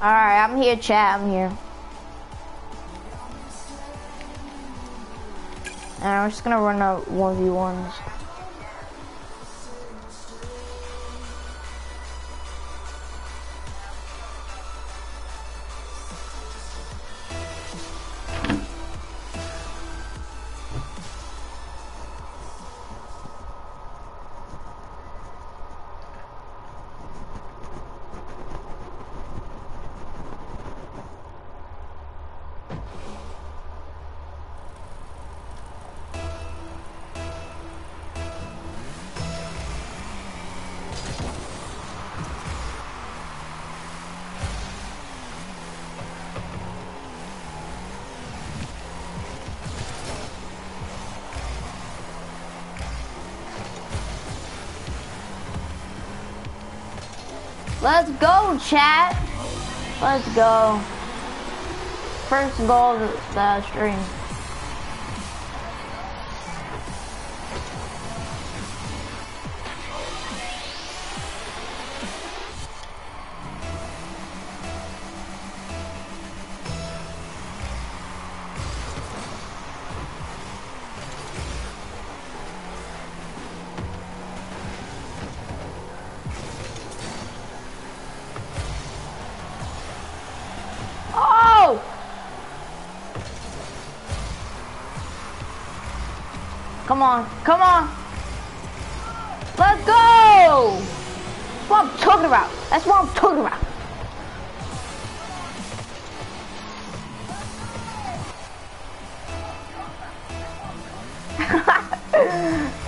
Alright, I'm here, chat. I'm here. And I'm just gonna run out 1v1s. Let's go, chat. Let's go. First goal of the stream. Come on, come on. Let's go! That's what I'm talking about. That's what I'm talking about.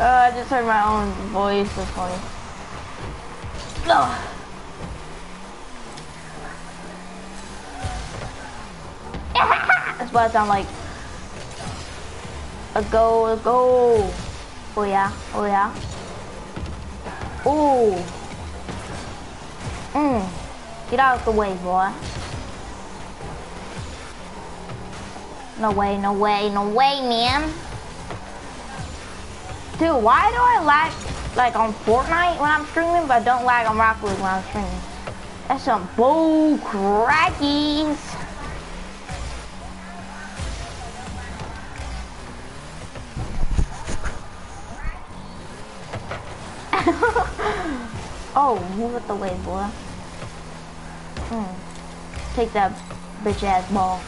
uh, I just heard my own voice. That's funny. Ugh. That's what I sound like. Let's go, let's go. Oh yeah, oh yeah. Ooh. Mmm. Get out of the way, boy. No way, no way, no way, man. Dude, why do I lag like on Fortnite when I'm streaming, but I don't lag on Rocket League when I'm streaming? That's some bull crackies. Oh, move it the way, boy. Hmm. Take that bitch ass ball.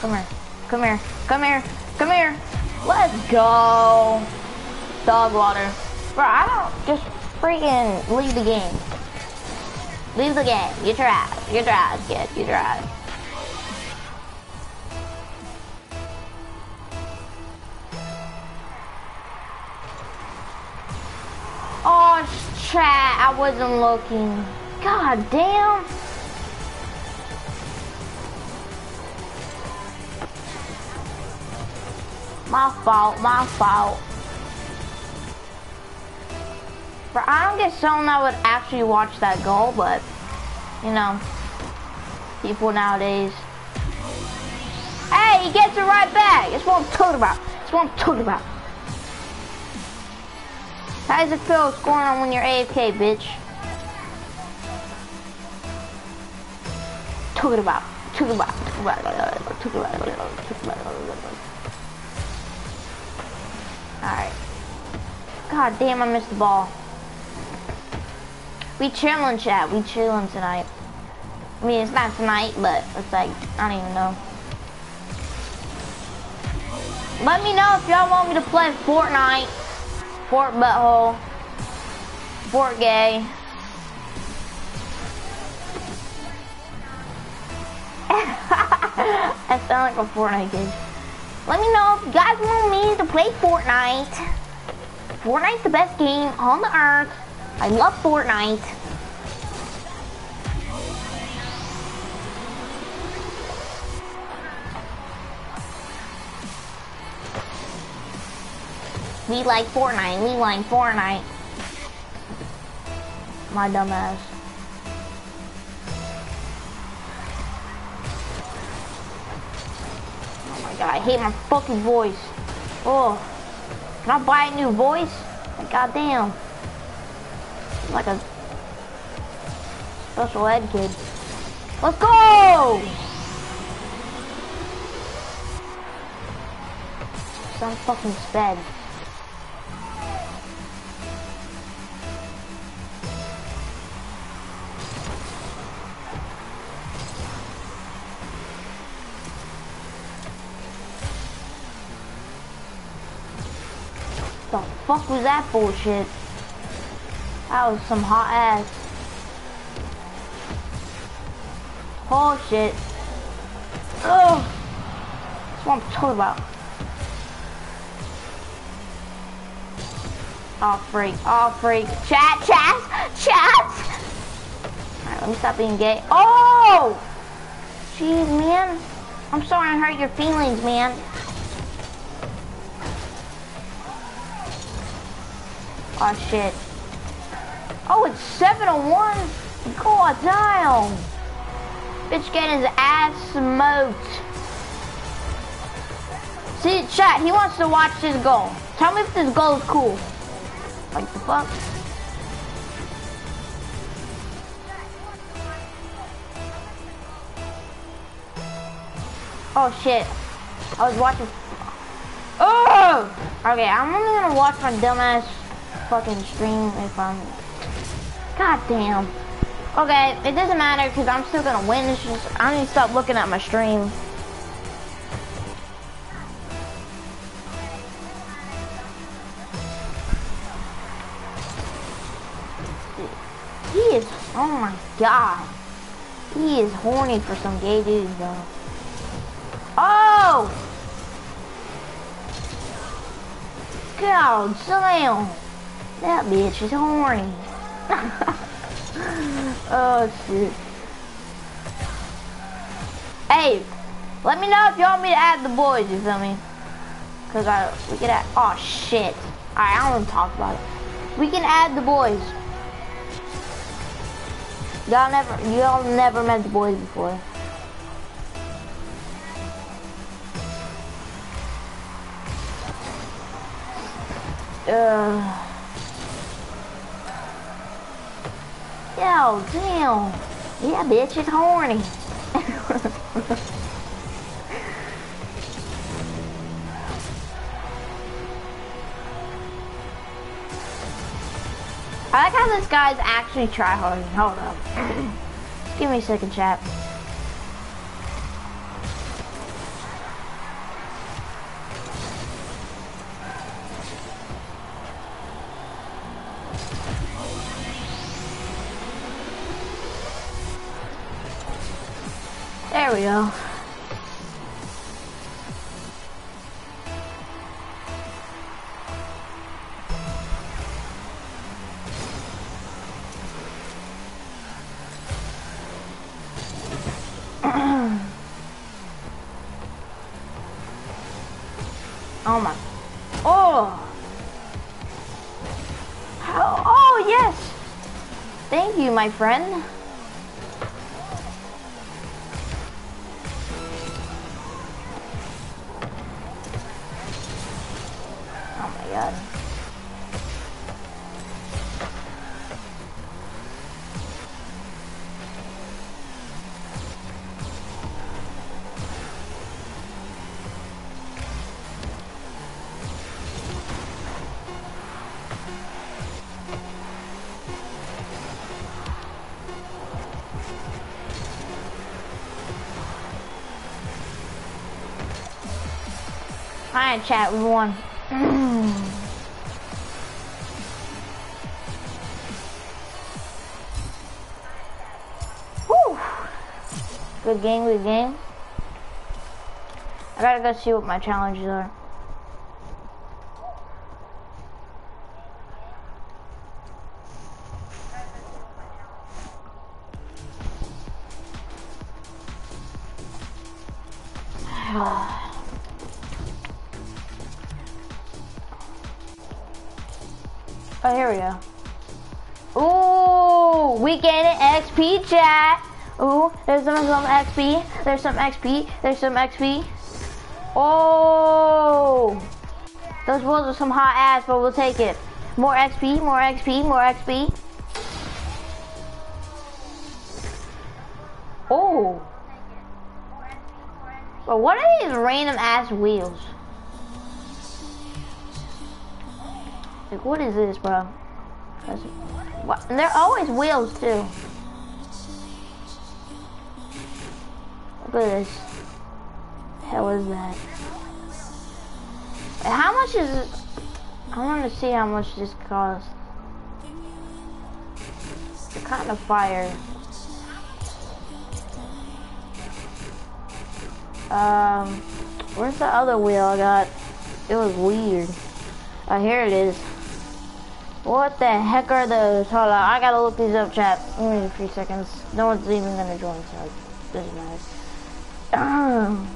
Come here. Come here. Come here. Come here. Let's go. Dog water. Bro, I don't just freaking leave the game. Leave the game. Ass. Get your ass, kid. Get your wasn't looking. God damn. My fault. My fault. But I don't get someone that would actually watch that goal, but you know, people nowadays. Hey, he gets it right back. That's what I'm talking about. That's what I'm talking about. How does it feel scoring on when you're AFK, bitch? Talking about. Talking about. Talking about. Talking about. Talking about. Alright. God damn, I missed the ball. We chillin', chat. We chillin' tonight. I mean, it's not tonight, but it's like, I don't even know. Let me know if y'all want me to play Fortnite, Fort Butthole. Fort Gay. I sound like a Fortnite kid. Let me know if you guys want me to play Fortnite. Fortnite's the best game on the earth. I love Fortnite. We like Fortnite. We like Fortnite. My dumb ass. Oh my god, I hate my fucking voice. Oh. Can I buy a new voice? Like, goddamn. Like a special ed kid. Let's go! Some fucking sped. The fuck was that bullshit? That was some hot ass. Oh shit. Oh, that's what I'm talking about. Oh freak, oh freak. Chat, chat, chat! Alright, let me stop being gay. Oh! Jeez, man. I'm sorry I hurt your feelings, man. Oh shit. Oh, it's 701. God damn. Bitch getting his ass smoked. See, chat, he wants to watch this goal. Tell me if this goal is cool. Like the fuck? Oh shit. I was watching. Oh! Okay, I'm only gonna watch my dumbass fucking stream if I'm... God damn. Okay, it doesn't matter because I'm still gonna win. It's just, I need to stop looking at my stream. He is, oh my god. He is horny for some gay dudes though. Oh! God damn. That bitch is horny. oh shit. Hey, let me know if you want me to add the boys, you feel me? Cause I we can add oh shit. Alright, I don't want to talk about it. We can add the boys. Y'all never y'all never met the boys before. Uh Yo, damn. Yeah, bitch, it's horny. I like how this guy's actually tryharding. Hold up. Give me a second, chat. We oh my. Oh. How? Oh, yes. Thank you, my friend. Oh Hi, chat, we won. Good game, good game. I gotta go see what my challenges are. Oh, here we go. Ooh, we get getting XP chat. Ooh, there's some, some XP. There's some XP. There's some XP. Oh, those wolves are some hot ass, but we'll take it. More XP, more XP, more XP. Oh. But what are these random ass wheels? Like, what is this, bro? What? And they're always wheels, too. Look at this. The hell is that? How much is it? I want to see how much this costs. The kind of fire. Um, where's the other wheel I got? It was weird. Oh, here it is. What the heck are those? Hold on, I gotta look these up, chat. Give me a few seconds. No one's even gonna join, so doesn't matter. Um.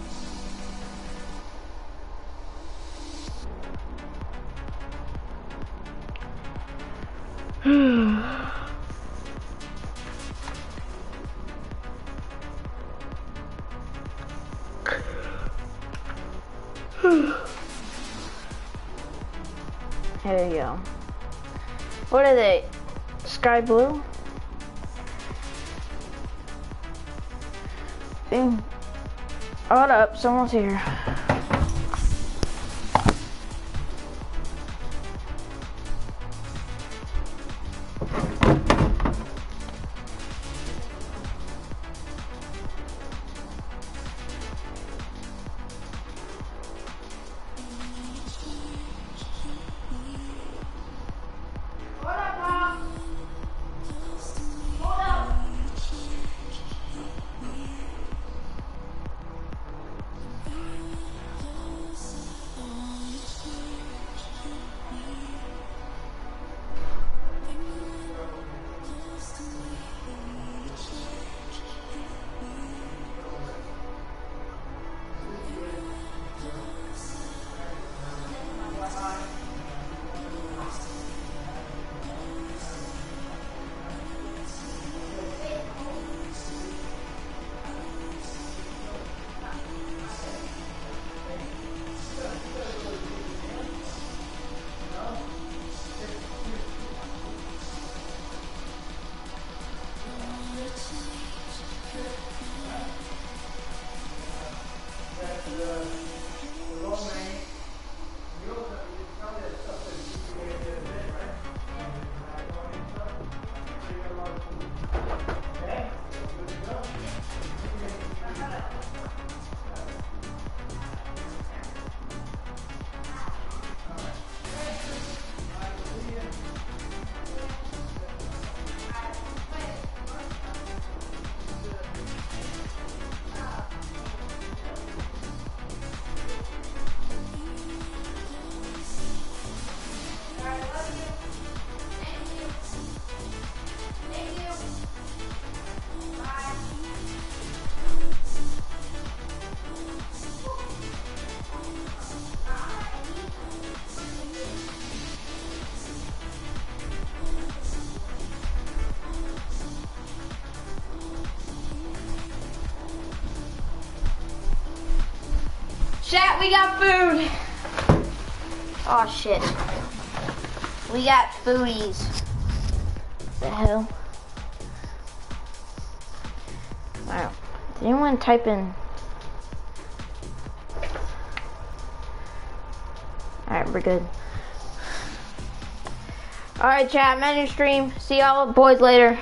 there you go. What are they? Sky blue? Hold up, someone's here. Chat, we got food. Oh shit. We got foodies. The hell? Wow. Did anyone type in? Alright, we're good. Alright, chat, menu stream. See y'all boys later.